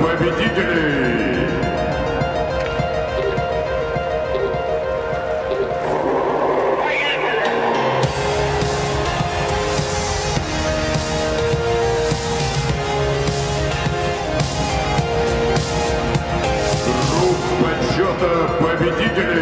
победителей. Группа счета победителей.